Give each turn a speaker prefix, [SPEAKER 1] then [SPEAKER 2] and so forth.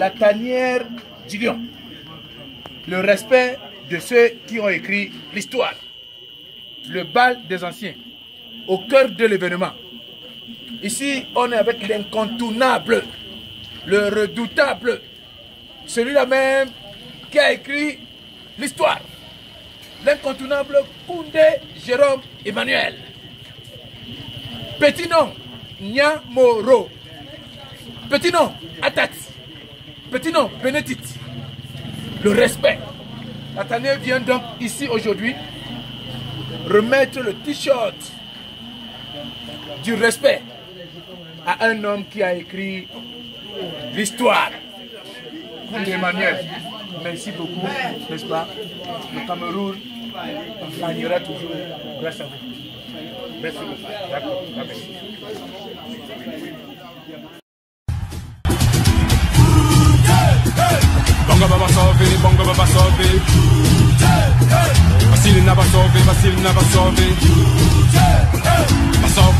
[SPEAKER 1] la tanière du lion. Le respect de ceux qui ont écrit l'histoire. Le bal des anciens. Au cœur de l'événement. Ici, on est avec l'incontournable, le redoutable, celui-là même qui a écrit l'histoire. L'incontournable Koundé Jérôme Emmanuel. Petit nom, Nyamoro. Petit nom, Atat. Petit nom, Bénédicte. Le respect. Tannée vient donc ici aujourd'hui remettre le t-shirt du respect à un homme qui a écrit l'histoire. Emmanuel, merci beaucoup, n'est-ce pas? Le Cameroun gagnera toujours grâce à vous. Merci beaucoup. D'accord. sauver,
[SPEAKER 2] Bongo va pas sauver. Facile n'a pas sauvé, facile n'a pas sauvé. Passons